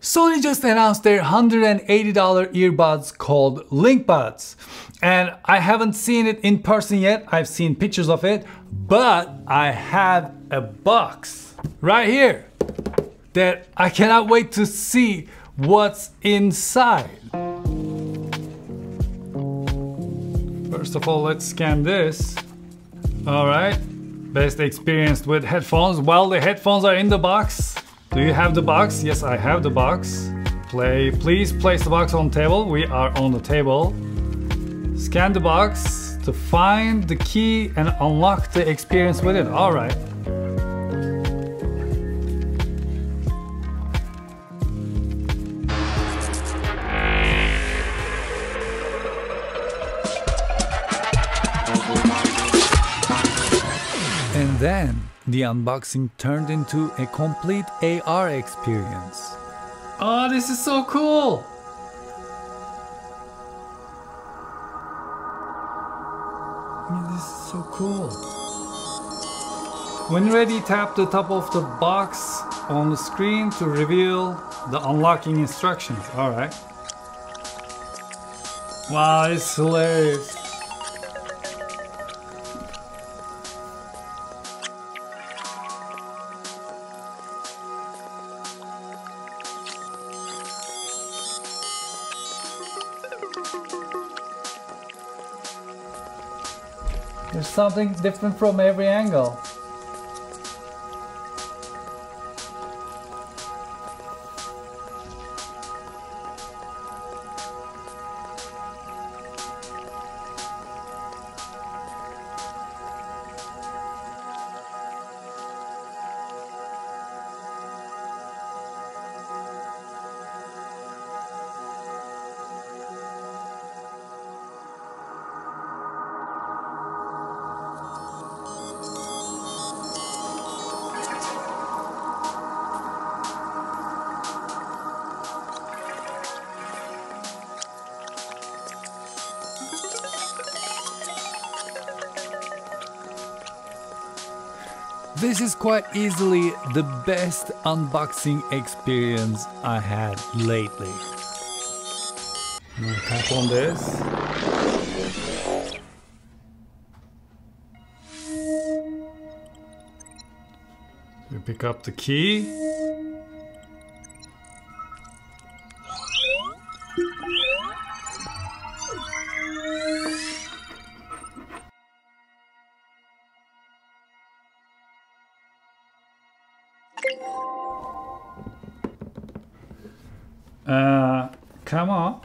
Sony just announced their $180 earbuds called LinkBuds. And I haven't seen it in person yet. I've seen pictures of it, but I have a box right here that I cannot wait to see what's inside. First of all, let's scan this. All right, best experience with headphones. While the headphones are in the box, do you have the box? Yes, I have the box. Play, please place the box on the table. We are on the table. Scan the box to find the key and unlock the experience with it. All right. And then the unboxing turned into a complete AR experience. Oh, this is so cool! This is so cool. When ready, tap the top of the box on the screen to reveal the unlocking instructions. Alright. Wow, it's hilarious. There's something different from every angle. This is quite easily the best unboxing experience I had lately. Tap on this. We pick up the key. Uh, come on.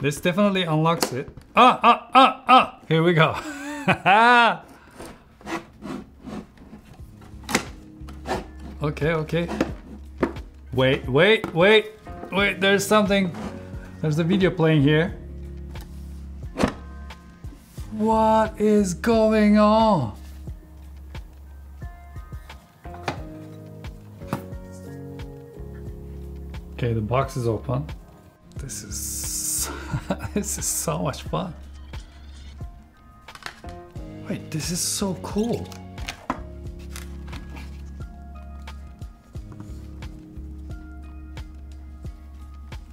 This definitely unlocks it. Ah, ah, ah, ah! Here we go. okay, okay. Wait, wait, wait, wait, there's something. There's a video playing here. What is going on? Okay, the box is open. This is this is so much fun. Wait, this is so cool.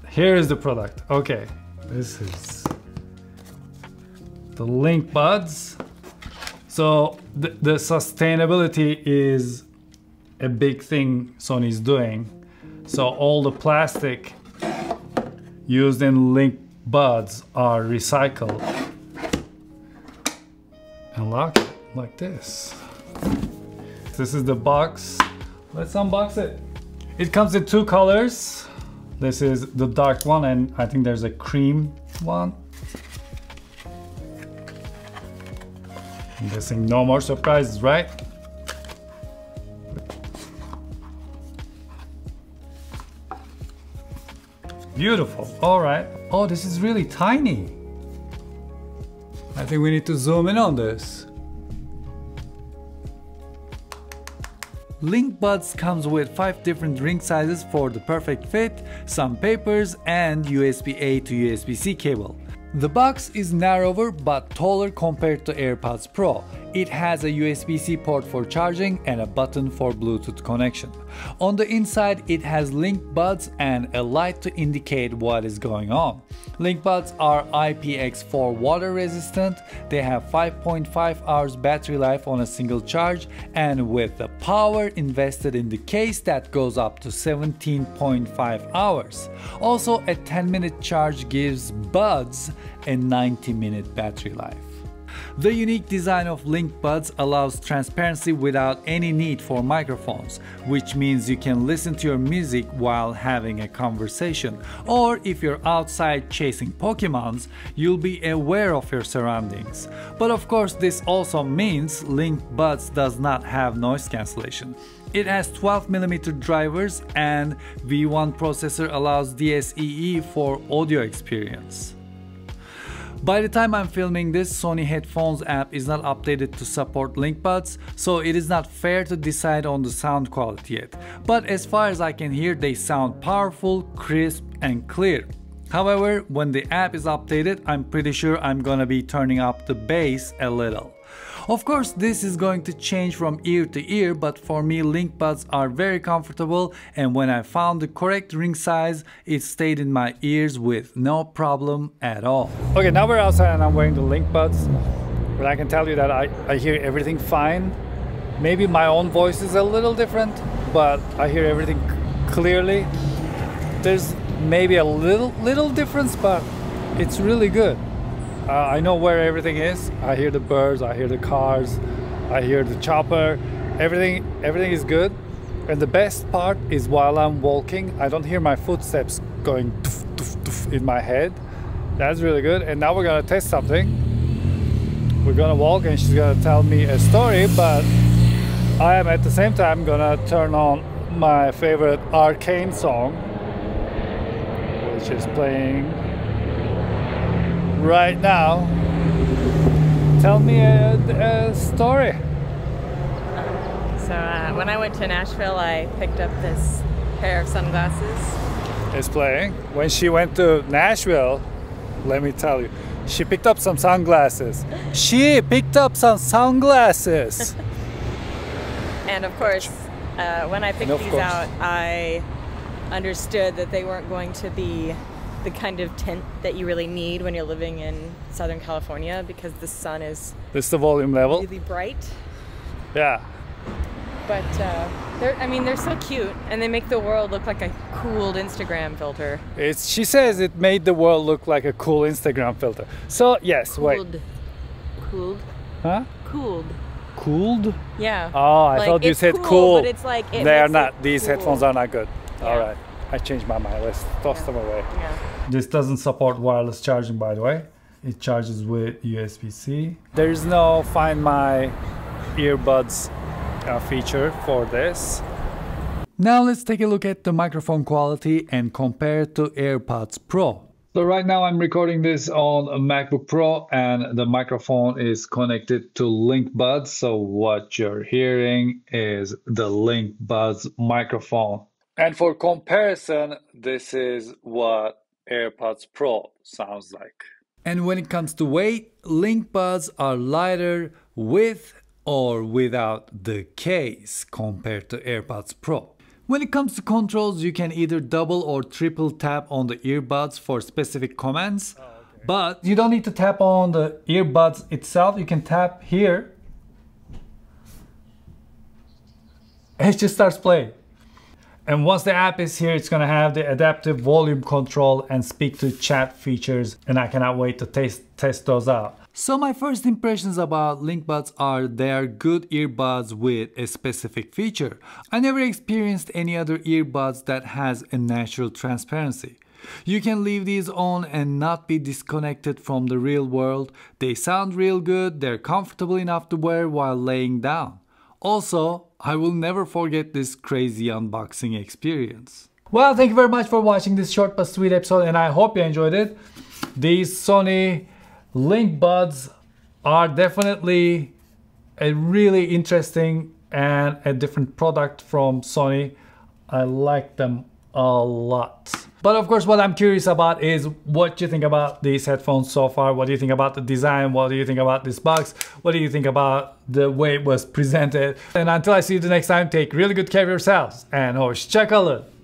Here is the product. Okay, this is the Link Buds. So the, the sustainability is a big thing Sony's doing. So all the plastic used in Link Buds are recycled and lock it like this. This is the box. Let's unbox it. It comes in two colors. This is the dark one and I think there's a cream one. I'm guessing no more surprises, right? Beautiful. All right. Oh, this is really tiny. I think we need to zoom in on this. Link Buds comes with 5 different ring sizes for the perfect fit, some papers and USB-A to USB-C cable. The box is narrower but taller compared to AirPods Pro. It has a USB-C port for charging and a button for Bluetooth connection. On the inside, it has link buds and a light to indicate what is going on. Link buds are IPX4 water resistant, they have 5.5 hours battery life on a single charge, and with the power invested in the case that goes up to 17.5 hours. Also, a 10 minute charge gives buds a 90 minute battery life. The unique design of Link Buds allows transparency without any need for microphones, which means you can listen to your music while having a conversation. Or if you're outside chasing Pokemons, you'll be aware of your surroundings. But of course, this also means Link Buds does not have noise cancellation. It has 12mm drivers and V1 processor allows DSEE for audio experience. By the time I'm filming this, Sony Headphones app is not updated to support link buds, so it is not fair to decide on the sound quality yet. But as far as I can hear, they sound powerful, crisp, and clear. However, when the app is updated, I'm pretty sure I'm gonna be turning up the bass a little. Of course, this is going to change from ear to ear, but for me, link buds are very comfortable and when I found the correct ring size, it stayed in my ears with no problem at all. Okay, now we're outside and I'm wearing the link buds, but I can tell you that I, I hear everything fine. Maybe my own voice is a little different, but I hear everything clearly. There's maybe a little little difference, but it's really good. Uh, I know where everything is. I hear the birds, I hear the cars, I hear the chopper. Everything, everything is good. And the best part is while I'm walking, I don't hear my footsteps going doof, doof, doof in my head. That's really good. And now we're gonna test something. We're gonna walk and she's gonna tell me a story, but I am at the same time gonna turn on my favorite Arcane song, which is playing right now. Tell me a, a story. So uh, when I went to Nashville, I picked up this pair of sunglasses. Is playing. When she went to Nashville, let me tell you, she picked up some sunglasses. she picked up some sunglasses. and of course, uh, when I picked these course. out, I understood that they weren't going to be the kind of tint that you really need when you're living in Southern California because the sun is this is the volume level really bright. Yeah. But uh, they're I mean they're so cute and they make the world look like a cooled Instagram filter. It's she says it made the world look like a cool Instagram filter. So yes, cooled. wait. Cooled. Huh? Cooled. Cooled? Yeah. Oh, I like, thought you said cool, cool. But it's like it they are not. These cool. headphones are not good. Yeah. All right. I changed my mind. Let's toss yeah. them away. Yeah. This doesn't support wireless charging, by the way. It charges with USB-C. There is no Find My earbuds uh, feature for this. Now let's take a look at the microphone quality and compare it to AirPods Pro. So right now I'm recording this on a MacBook Pro and the microphone is connected to Link Buds. So what you're hearing is the Link Buds microphone. And for comparison, this is what AirPods Pro sounds like. And when it comes to weight, Link Buds are lighter with or without the case compared to AirPods Pro. When it comes to controls, you can either double or triple tap on the earbuds for specific commands. Oh, okay. But you don't need to tap on the earbuds itself. You can tap here. And it just starts playing. And once the app is here, it's gonna have the adaptive volume control and speak to chat features. And I cannot wait to taste, test those out. So my first impressions about LinkBuds are they are good earbuds with a specific feature. I never experienced any other earbuds that has a natural transparency. You can leave these on and not be disconnected from the real world. They sound real good, they're comfortable enough to wear while laying down. Also, I will never forget this crazy unboxing experience. Well, thank you very much for watching this short but sweet episode and I hope you enjoyed it. These Sony Link Buds are definitely a really interesting and a different product from Sony. I like them a lot. But of course, what I'm curious about is what you think about these headphones so far. What do you think about the design? What do you think about this box? What do you think about the way it was presented? And until I see you the next time, take really good care of yourselves and hoşçakalın.